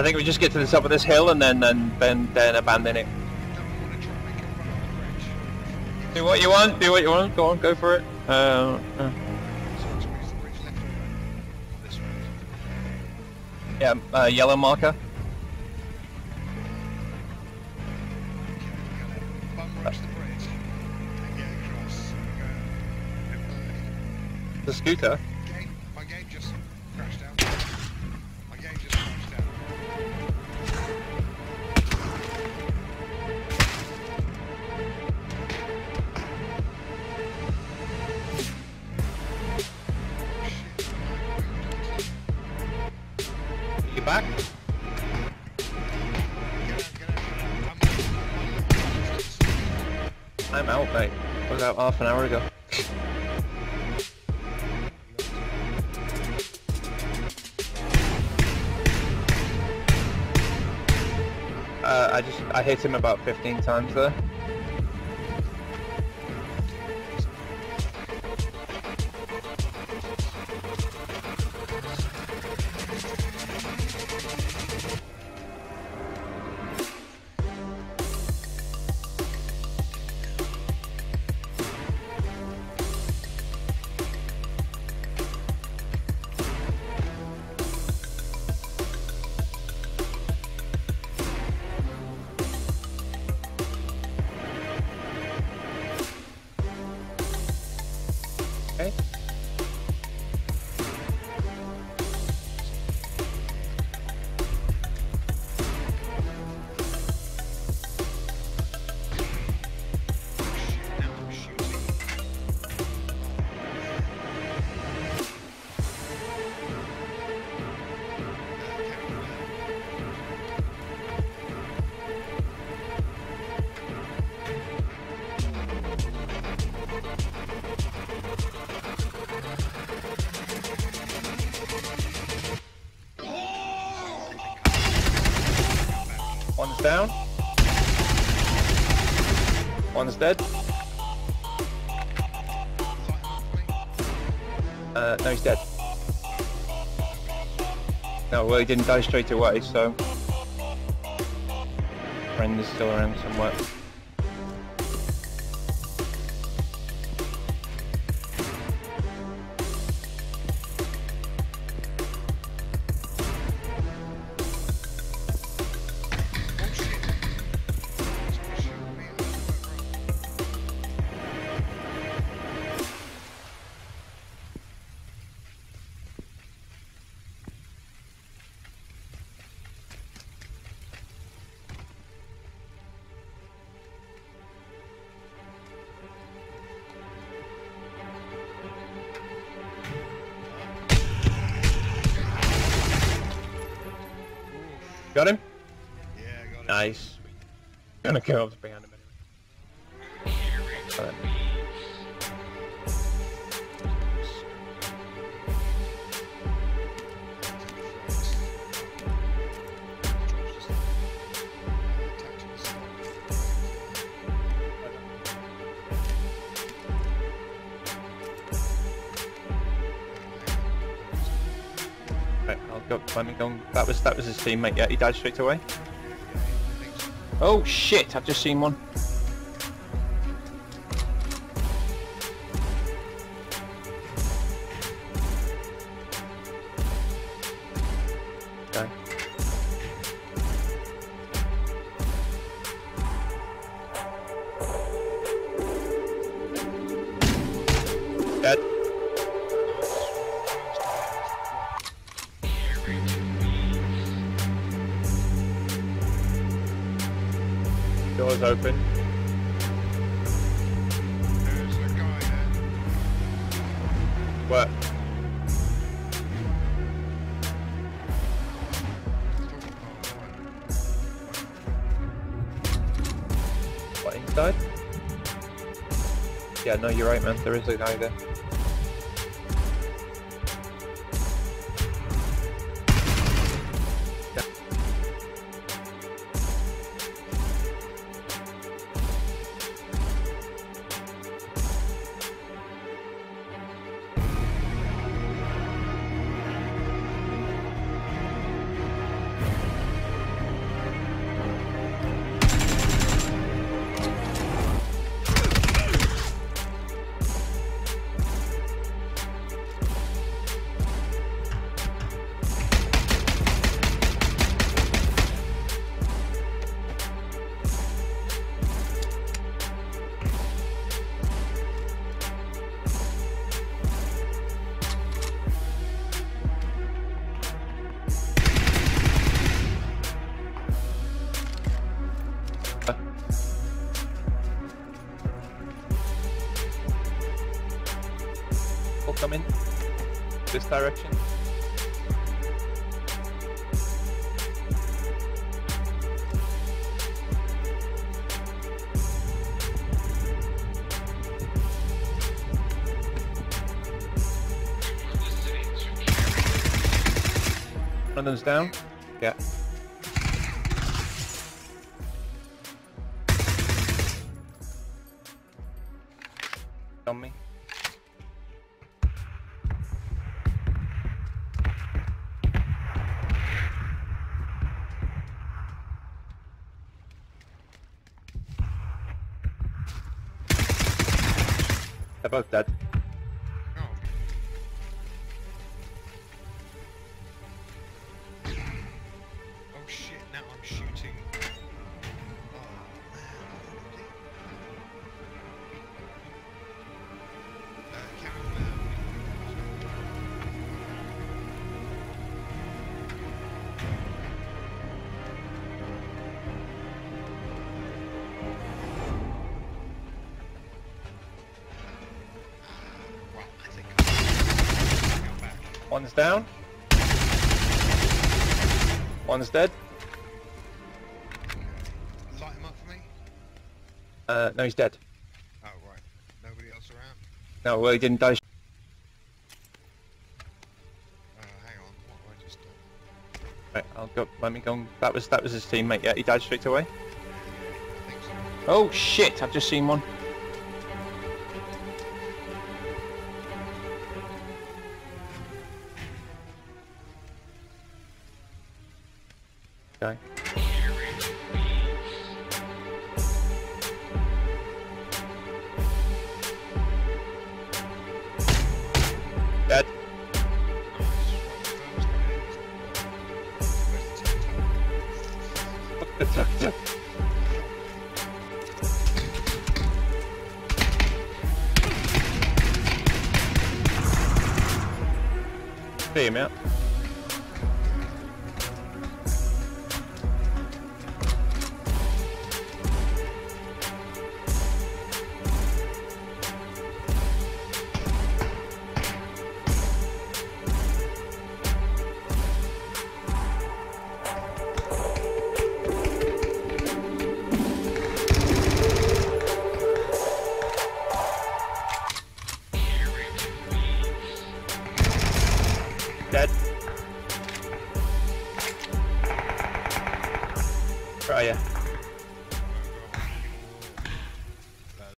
I think we just get to the top of this hill and then then then, then abandon it. Do what you want. Do what you want. Go on. Go for it. Uh, uh, yeah. Uh, yellow marker. The scooter. I'm, out, mate. I was out half an hour ago. Uh, I just I hit him about 15 times there. Okay. Down. One's dead. Uh, no, he's dead. No, well, he didn't die straight away, so... Friend is still around somewhere. Got him? Yeah, I got it. Nice. Gonna go up behind him anyway. Alright. Right, I'll go. Let me go. That was that was his teammate. Yeah, he died straight away. Oh shit! I've just seen one. Okay. Dead. Doors open. There's a guy there. What? What inside? Yeah, no, you're right, man. There is a guy there. Direction. One of them's down. Yeah. On me. They're both One's down. One's dead. Light him up for me? Uh, no, he's dead. Oh, right. Nobody else around? No, well, he didn't die. Uh, hang on. What I just done? Right, I'll go. Let me go. That was that was his teammate. Yeah, he died straight away. I think so. Oh shit! I've just seen one. Okay. Dead. See out.